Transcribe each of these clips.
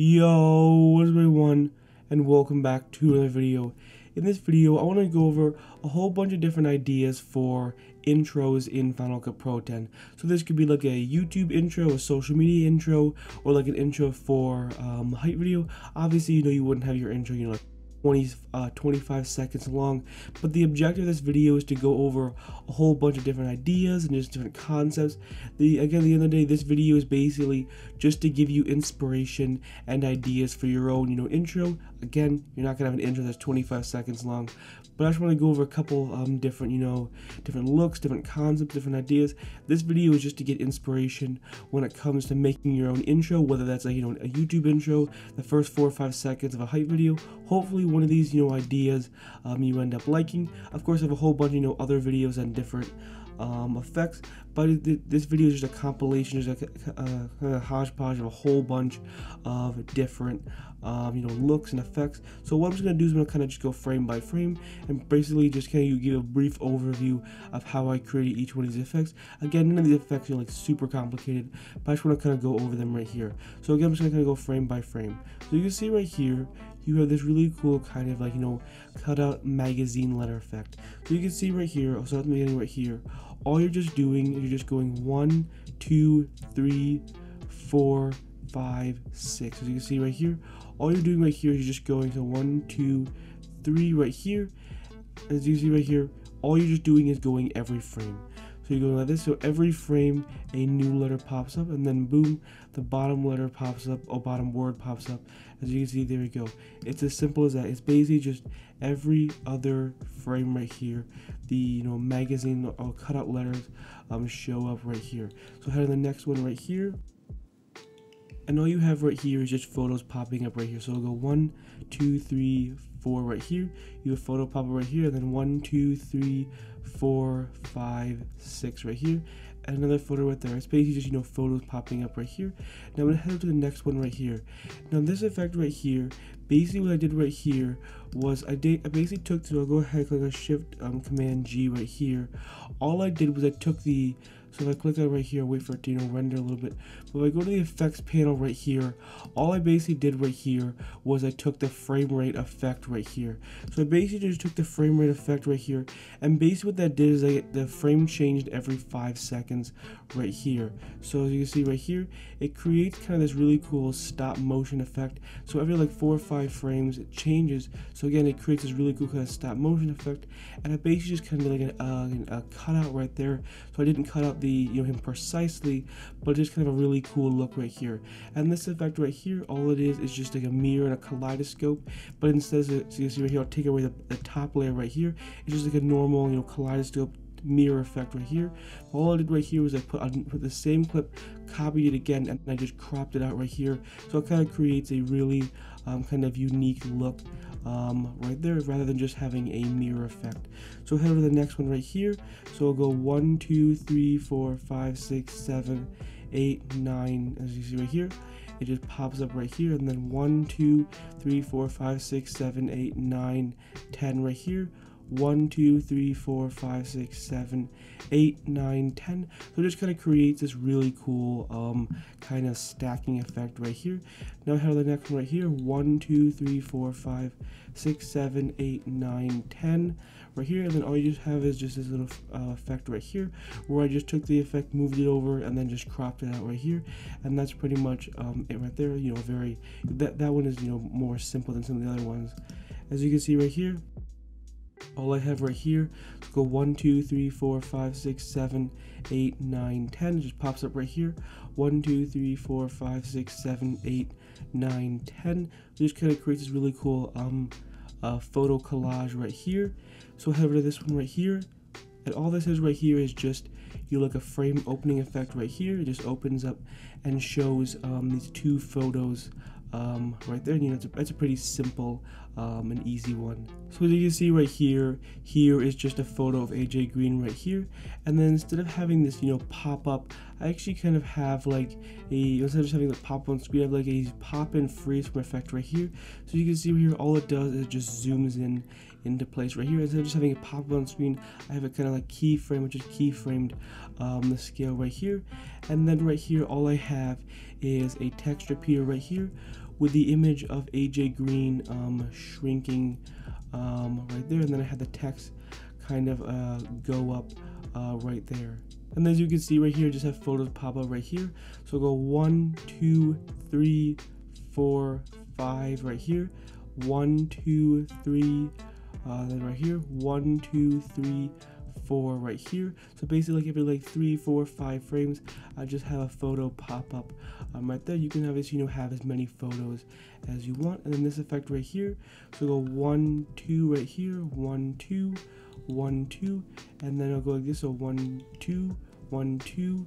Yo, what is everyone, and welcome back to another video. In this video, I want to go over a whole bunch of different ideas for intros in Final Cut Pro 10. So this could be like a YouTube intro, a social media intro, or like an intro for um, hype video. Obviously, you know you wouldn't have your intro, you know, like 20, uh, 25 seconds long. But the objective of this video is to go over a whole bunch of different ideas and just different concepts. The Again, the end of the day, this video is basically just to give you inspiration and ideas for your own, you know, intro. Again, you're not going to have an intro that's 25 seconds long. But I just want to go over a couple um, different, you know, different looks, different concepts, different ideas. This video is just to get inspiration when it comes to making your own intro, whether that's a, you know, a YouTube intro, the first four or five seconds of a hype video. Hopefully one of these, you know, ideas um, you end up liking. Of course, I have a whole bunch, you know, other videos on different um, effects, but this video is just a compilation, just a, a, a, hodgepodge of a whole bunch of different, um, you know, looks and effects. So what I'm just gonna do is I'm gonna kind of just go frame by frame and basically just kind of give a brief overview of how I created each one of these effects. Again, none of these effects are like super complicated, but I just want to kind of go over them right here. So again, I'm just gonna kind of go frame by frame. So you can see right here, you have this really cool kind of like, you know, cut out magazine letter effect. So you can see right here, oh, I'll start at the beginning right here, all you're just doing is you're just going one, two, three, four, five, six. As you can see right here, all you're doing right here is you're just going to one, two, three right here. As you see right here, all you're just doing is going every frame. So you go like this. So every frame, a new letter pops up, and then boom, the bottom letter pops up, or bottom word pops up. As you can see, there we go. It's as simple as that. It's basically just every other frame right here. The you know magazine or cutout letters um show up right here. So head to the next one right here. And all you have right here is just photos popping up right here. So we'll go one, two, three, four right here. You have photo pop up right here, and then one, two, three, four, five, six right here, and another photo right there. It's basically just, you know, photos popping up right here. Now I'm gonna head up to the next one right here. Now this effect right here, basically what I did right here was I did I basically took so I'll go ahead and click a shift um, command G right here. All I did was I took the so if I click that right here, wait for it to you know render a little bit. But if I go to the effects panel right here, all I basically did right here was I took the frame rate effect right here. So I basically just took the frame rate effect right here, and basically what that did is I the frame changed every five seconds right here. So as you can see right here, it creates kind of this really cool stop motion effect. So every like four or five frames, it changes. So again, it creates this really cool kind of stop motion effect, and I basically just kind of like a, uh, a, a cutout right there. So I didn't cut out the you know him precisely, but just kind of a really cool look right here. And this effect right here, all it is is just like a mirror and a kaleidoscope. But instead, so you see right here, I'll take away the, the top layer right here. It's just like a normal you know kaleidoscope mirror effect right here. All I did right here was I put, I put the same clip, copied it again, and I just cropped it out right here. So it kind of creates a really um, kind of unique look um, right there rather than just having a mirror effect. So head over to the next one right here. So we'll go one, two, three, four, five, six, seven, eight, nine, as you see right here. It just pops up right here, and then one, two, three, four, five, six, seven, eight, nine, ten right here one, two, three, four, five, six, seven, eight, nine, ten. So it just kind of creates this really cool um, kind of stacking effect right here. Now I have the next one right here. One, two, three, four, five, six, seven, eight, nine, ten right here. And then all you just have is just this little uh, effect right here where I just took the effect, moved it over, and then just cropped it out right here. And that's pretty much um, it right there. You know, very, that, that one is, you know, more simple than some of the other ones. As you can see right here, all I have right here, go 1, 2, 3, 4, 5, 6, 7, 8, 9, 10. It just pops up right here. 1, 2, 3, 4, 5, 6, 7, 8, 9, 10. It just kind of creates this really cool um, uh, photo collage right here. So I head over to this one right here. And all this is right here is just you look a frame opening effect right here. It just opens up and shows um, these two photos um, right there. You know, it's a, it's a pretty simple um, and easy one. So as you can see right here, here is just a photo of AJ Green right here. And then instead of having this, you know, pop up, I actually kind of have like a, instead of just having the pop on screen, I have like a pop in freeze frame effect right here. So you can see here, all it does is it just zooms in into place right here. Instead of just having a pop on screen, I have a kind of like keyframe, which is keyframed um, the scale right here. And then right here, all I have is a text repeater right here, with the image of AJ Green um, shrinking um, right there, and then I had the text kind of uh, go up uh, right there. And as you can see right here, just have photos pop up right here. So go one, two, three, four, five right here. One, two, three, uh, then right here. One, two, three, four right here. So basically like every like three, four, five frames, I just have a photo pop up um, right there. You can obviously you know have as many photos as you want. And then this effect right here. So go one, two right here, one, two, one, two, and then I'll go like this. So one, two, one, two,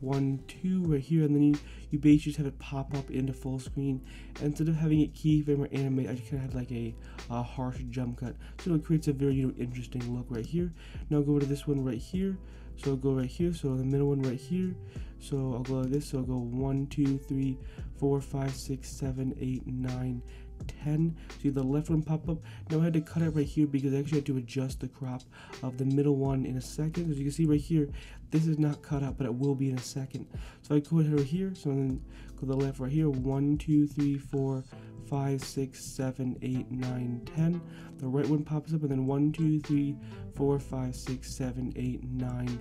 one, two right here, and then you, you basically just have it pop up into full screen. And instead of having it keyframe or animate, I just kind of had like a, a harsh jump cut. So it creates a very you know interesting look right here. Now go to this one right here. So I'll go right here. So the middle one right here. So I'll go like this. So I'll go one, two, three, four, five, six, seven, eight, nine, 10 see the left one pop up. Now I had to cut it right here because I actually had to adjust the crop of the middle one in a second. As you can see right here this is not cut out but it will be in a second. So I go ahead right here. So then go to the left right here. 1 2 3 4 5 6 7 8 9 10 the right one pops up and then 1 2 3 4 5 6 7 8 9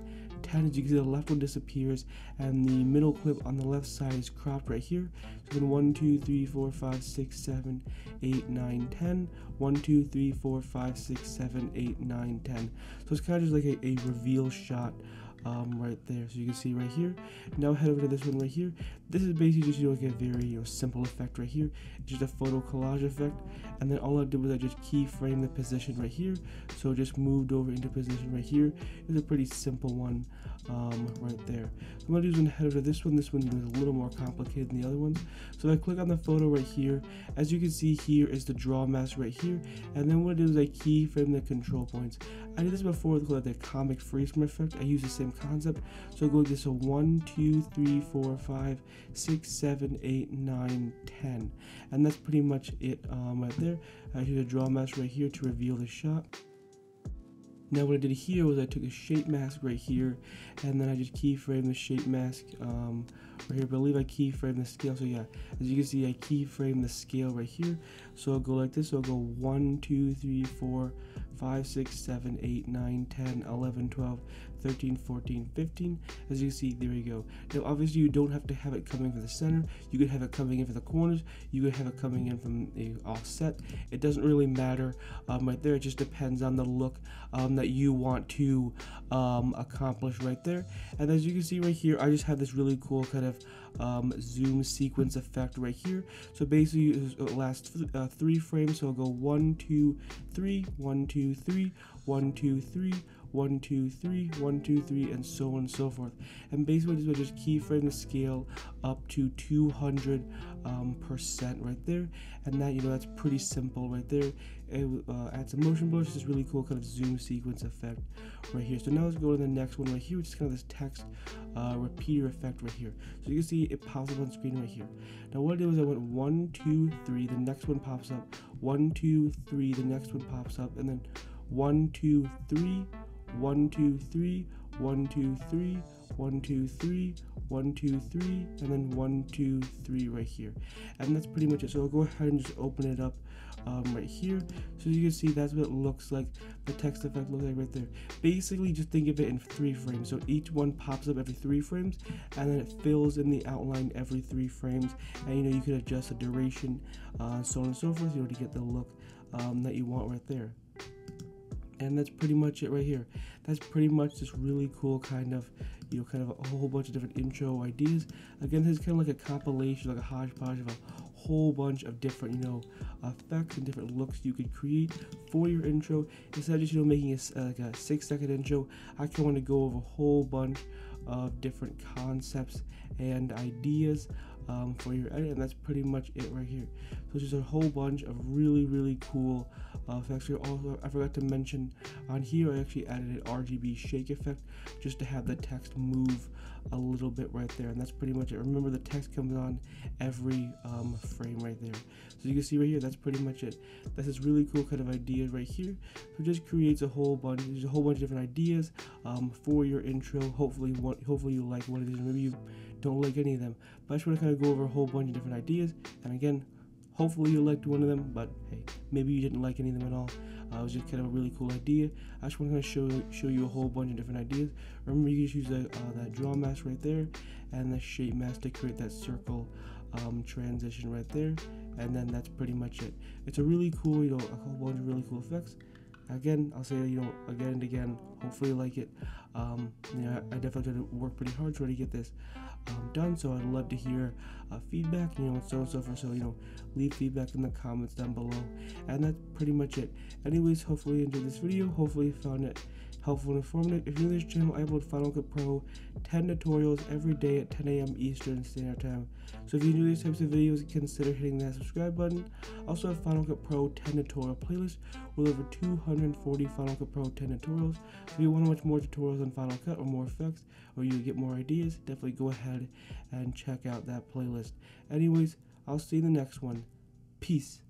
Tad you can see the left one disappears and the middle clip on the left side is cropped right here. So then 1, 2, 3, 4, 5, 6, 7, 8, 9, 10. 1, 2, 3, 4, 5, 6, 7, 8, 9, 10. So it's kind of just like a, a reveal shot um, right there. So you can see right here. Now head over to this one right here. This is basically just know, like a very you know, simple effect right here. It's just a photo collage effect. And then all I did was I just keyframe the position right here. So just moved over into position right here. It's a pretty simple one um, right there. So I'm to do is head over to this one. This one is a little more complicated than the other ones. So I click on the photo right here, as you can see here is the draw mask right here. And then what I do is I keyframe the control points. I did this before with like the comic freeze effect. I use the same concept. So go this. So 1, 2, 3, 4, 5, 6, 7, 8, 9, 10. And that's pretty much it um, right there. I use a draw mask right here to reveal the shot. Now what I did here was I took a shape mask right here and then I just keyframe the shape mask um, right here. I believe I keyframe the scale. So yeah, as you can see, I keyframe the scale right here. So I'll go like this. So I'll go 1, 2, 3, 4, 5, 6, 7, 8, 9, 10, 11, 12, 13, 14, 15. As you see, there you go. Now, obviously, you don't have to have it coming from the center. You could have it coming in from the corners. You could have it coming in from the offset. It doesn't really matter um, right there. It just depends on the look um, that you want to um, accomplish right there. And as you can see right here, I just have this really cool kind of um, zoom sequence effect right here. So basically, it lasts uh, three frames. So I'll go one, two, three, one, two, three, one, two, three one, two, three, one, two, three, and so on and so forth. And basically, this will just keyframe the scale up to 200 um, percent right there, and that you know that's pretty simple right there. It uh, adds a motion blur, is really cool kind of zoom sequence effect right here. So now let's go to the next one right here, which is kind of this text uh, repeater effect right here. So you can see it pops up on screen right here. Now what I did was I went one, two, three. The next one pops up. One, two, three. The next one pops up, and then one, two, three, one, two, three, one, two, three, one, two, three, one, two, three, and then one, two, three right here. And that's pretty much it. So I'll go ahead and just open it up um, right here. So you can see that's what it looks like. The text effect looks like right there. Basically, just think of it in three frames. So each one pops up every three frames, and then it fills in the outline every three frames. And you know, you can adjust the duration, uh, so on and so forth, you know, to get the look um, that you want right there and that's pretty much it right here. That's pretty much this really cool kind of you know kind of a whole bunch of different intro ideas. Again this is kind of like a compilation like a hodgepodge of a whole bunch of different you know effects and different looks you could create for your intro. Instead of just you know making a, uh, like a six second intro i kind of want to go over a whole bunch of different concepts and ideas um, for your edit and that's pretty much it right here. So just a whole bunch of really really cool uh, effects also I forgot to mention on here I actually added an RGB shake effect just to have the text move a little bit right there and that's pretty much it. Remember the text comes on every um, frame right there. So you can see right here that's pretty much it. That's this really cool kind of idea right here. So just creates a whole bunch there's a whole bunch of different ideas um, for your intro. Hopefully what hopefully you like what it is maybe you don't like any of them. But I just want to kind of go over a whole bunch of different ideas. And again, hopefully you liked one of them, but hey, maybe you didn't like any of them at all. Uh, it was just kind of a really cool idea. I just want to kind of show show you a whole bunch of different ideas. Remember, you just use that, uh, that draw mask right there and the shape mask to create that circle um, transition right there. And then that's pretty much it. It's a really cool, you know, a whole bunch of really cool effects again, I'll say you know again and again. Hopefully, you like it. Um, you know, I definitely had to work pretty hard to get this um, done. So I'd love to hear uh, feedback. You know, and so and so forth. So you know, leave feedback in the comments down below. And that's pretty much it. Anyways, hopefully you enjoyed this video. Hopefully you found it helpful and informative. If you're new to this channel, I upload Final Cut Pro 10 tutorials every day at 10 a.m. Eastern Standard Time. So if you do these types of videos, consider hitting that subscribe button. Also have Final Cut Pro 10 tutorial playlist with over 240 Final Cut Pro 10 tutorials. If you want to watch more tutorials on Final Cut or more effects, or you get more ideas, definitely go ahead and check out that playlist. Anyways, I'll see you in the next one. Peace.